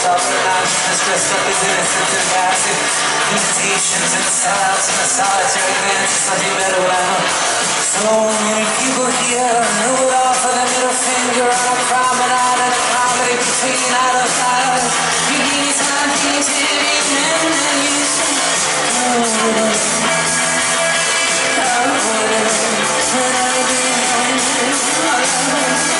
dressed up as innocent and passive and solitary So many people here who would offer the middle finger on a promenade and a comedy between out of life Beginning time, beginning evening, and you say, So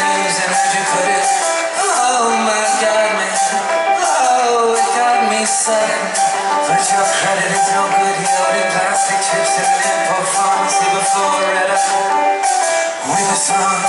and how'd you put it? Oh my God, man, oh it got me. But your credit is no good, plastic chips With